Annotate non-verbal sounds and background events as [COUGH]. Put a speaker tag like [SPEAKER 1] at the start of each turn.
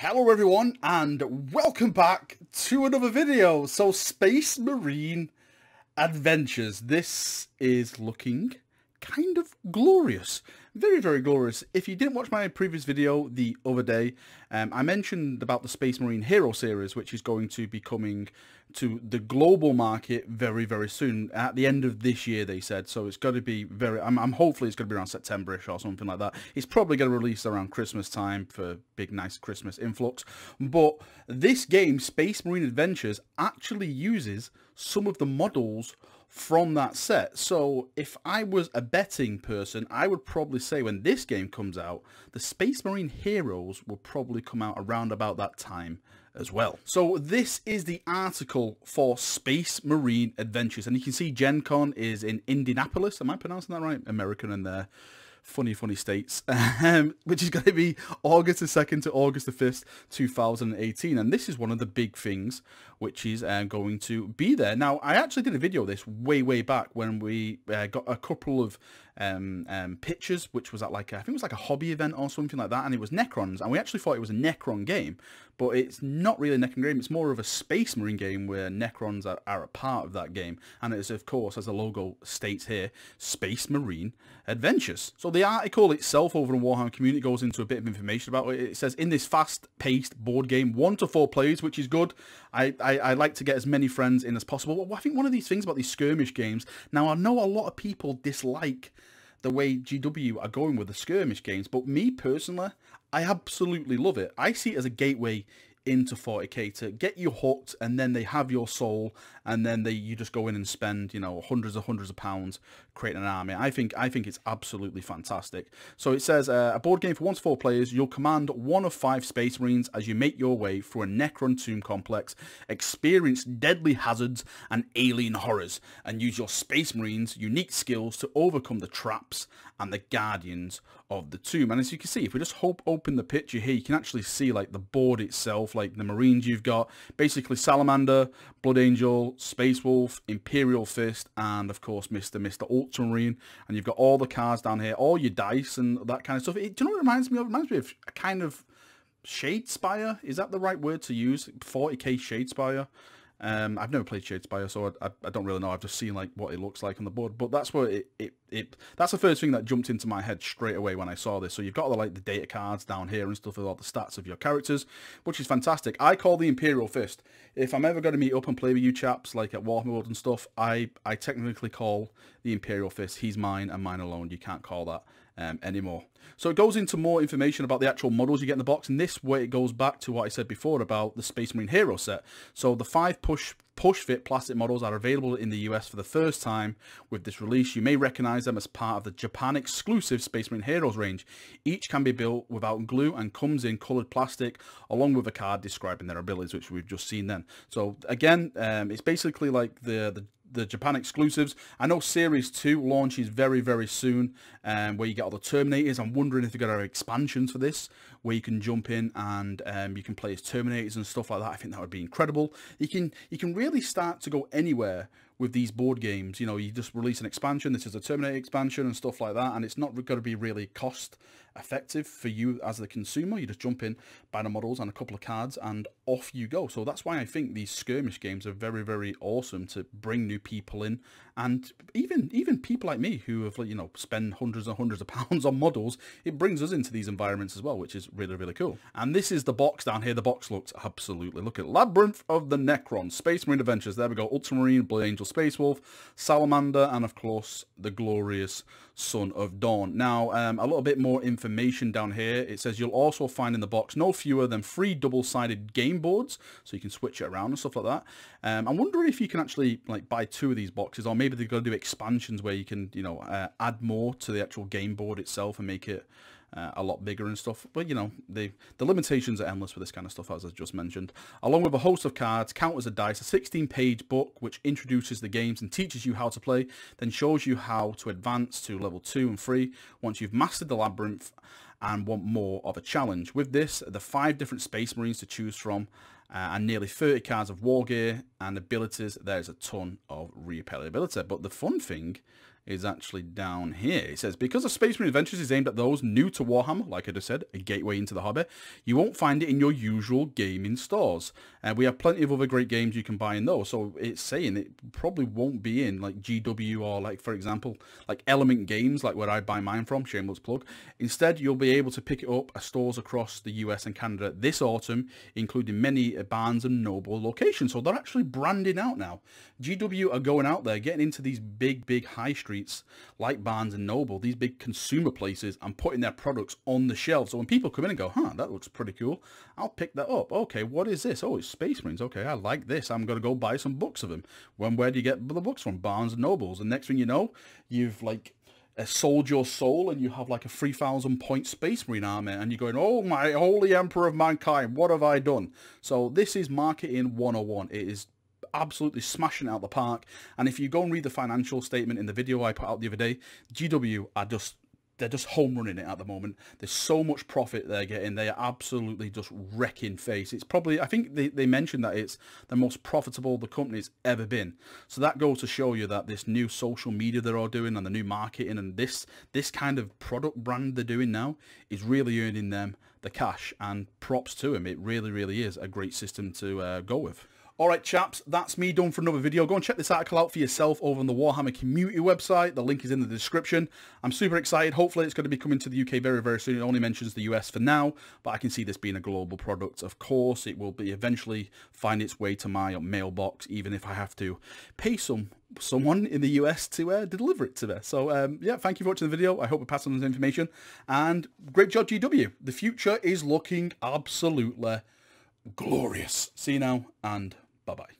[SPEAKER 1] Hello everyone and welcome back to another video. So Space Marine Adventures. This is looking kind of glorious. Very, very glorious. If you didn't watch my previous video the other day, um, I mentioned about the Space Marine Hero series, which is going to be coming to the global market very, very soon. At the end of this year, they said. So it's going to be very, I'm, I'm hopefully it's going to be around September-ish or something like that. It's probably going to release around Christmas time for big, nice Christmas influx. But this game, Space Marine Adventures, actually uses some of the models from that set. So if I was a betting person, I would probably say when this game comes out, the Space Marine Heroes will probably come out around about that time as well. So this is the article for Space Marine Adventures. And you can see Gen Con is in Indianapolis. Am I pronouncing that right? American in there funny, funny states, [LAUGHS] um, which is going to be August the 2nd to August the 5th, 2018. And this is one of the big things which is uh, going to be there. Now, I actually did a video of this way, way back when we uh, got a couple of um, um, pictures, which was at like, I think it was like a hobby event or something like that, and it was Necrons, and we actually thought it was a Necron game, but it's not really a Necron game, it's more of a Space Marine game where Necrons are, are a part of that game, and it is, of course, as the logo states here, Space Marine Adventures. So the article itself over in Warhammer Community goes into a bit of information about it. It says, in this fast-paced board game, one to four players, which is good. I, I, I like to get as many friends in as possible. Well, I think one of these things about these skirmish games, now I know a lot of people dislike the way GW are going with the skirmish games, but me personally, I absolutely love it. I see it as a gateway into 40k to get you hooked and then they have your soul and then they you just go in and spend you know hundreds of hundreds of pounds creating an army. I think i think it's absolutely fantastic. So it says uh, a board game for one to four players you'll command one of five space marines as you make your way through a necron tomb complex experience deadly hazards and alien horrors and use your space marines unique skills to overcome the traps and the guardians of the tomb. And as you can see if we just hope open the picture here you can actually see like the board itself like the marines you've got. Basically salamander blood angel space wolf imperial fist and of course mr mr ultramarine. And you've got all the cards down here all your dice and that kind of stuff. It, do you know what it reminds me of? It reminds me of a kind of Shadespire is that the right word to use? 40k Shadespire um, I've never played Shadespire, so I, I, I, don't really know. I've just seen like what it looks like on the board, but that's what it, it, it that's the first thing that jumped into my head straight away when I saw this. So you've got the like the data cards down here and stuff with all the stats of your characters, which is fantastic. I call the Imperial Fist. If I'm ever going to meet up and play with you chaps like at Warhammer and stuff, I I technically call the Imperial Fist. He's mine and mine alone. You can't call that um, anymore. So it goes into more information about the actual models you get in the box, and this way it goes back to what I said before about the Space Marine Hero set. So the five push push fit plastic models are available in the US for the first time with this release. You may recognize them as part of the Japan exclusive Space Marine Heroes range. Each can be built without glue and comes in colored plastic along with a card describing their abilities, which we've just seen then. So again, um, it's basically like the, the the Japan exclusives. I know Series 2 launches very, very soon, um, where you get all the Terminators. I'm wondering if they've got our expansions for this, where you can jump in and um, you can play as Terminators and stuff like that. I think that would be incredible. You can you can really start to go anywhere with these board games. You know, you just release an expansion. This is a Terminator expansion and stuff like that, and it's not going to be really cost effective for you as the consumer. You just jump in, buy the models and a couple of cards, and off you go. So that's why I think these skirmish games are very, very awesome to bring new people in, and even even people like me who have you know spend hundreds and hundreds of [LAUGHS] pounds on models. It brings us into these environments as well, which is really, really cool. And this is the box down here. The box looks absolutely look at Labyrinth of the Necron, Space Marine Adventures. There we go, Ultramarine, Blood Angel, Space Wolf, Salamander, and of course the glorious Son of Dorn. Now, um, a little bit more information down here. It says you'll also find in the box no fewer than three double-sided game boards, so you can switch it around and stuff like that. Um, I'm wondering if you can actually like buy two of these boxes, or maybe they're going to do expansions where you can, you know, uh, add more to the actual game board itself and make it uh, a lot bigger and stuff. But, you know, the, the limitations are endless with this kind of stuff, as I just mentioned. Along with a host of cards, counters as a dice, a 16-page book which introduces the games and teaches you how to play, then shows you how to advance to level 2 and 3 once you've mastered the labyrinth and want more of a challenge. With this, the five different Space Marines to choose from uh, and nearly 30 cards of war gear and abilities, there's a ton of replayability. But the fun thing is actually down here. It says, because of Space Marine Adventures is aimed at those new to Warhammer, like I just said, a gateway into the hobby, you won't find it in your usual gaming stores. And uh, we have plenty of other great games you can buy in those. So it's saying it probably won't be in like GW or like, for example, like Element Games, like where I buy mine from, shameless plug. Instead, you'll be able to pick it up at stores across the US and Canada this autumn, including many Barnes and Noble locations. So they're actually branding out now. GW are going out there, getting into these big, big high streets like Barnes and Noble, these big consumer places, and putting their products on the shelf. So when people come in and go, huh, that looks pretty cool, I'll pick that up. Okay, what is this? Oh, it's Space Marines. Okay, I like this. I'm going to go buy some books of them. When, where do you get the books from? Barnes and Nobles. And next thing you know, you've like uh, sold your soul and you have like a 3,000 point Space Marine army and you're going, oh my holy Emperor of Mankind, what have I done? So this is marketing 101. It is absolutely smashing out the park. And if you go and read the financial statement in the video I put out the other day, GW are just they're just home running it at the moment. There's so much profit they're getting. They are absolutely just wrecking face. It's probably, I think they, they mentioned that it's the most profitable the company's ever been. So that goes to show you that this new social media they're all doing and the new marketing and this, this kind of product brand they're doing now is really earning them the cash and props to them. It really, really is a great system to uh, go with. Alright chaps, that's me done for another video. Go and check this article out for yourself over on the Warhammer community website. The link is in the description. I'm super excited. Hopefully it's going to be coming to the UK very, very soon. It only mentions the US for now, but I can see this being a global product. Of course, it will be eventually find its way to my mailbox, even if I have to pay some someone in the US to uh, deliver it to me. So um, yeah, thank you for watching the video. I hope we passed on this information. And great job, GW. The future is looking absolutely glorious. See you now and Bye-bye.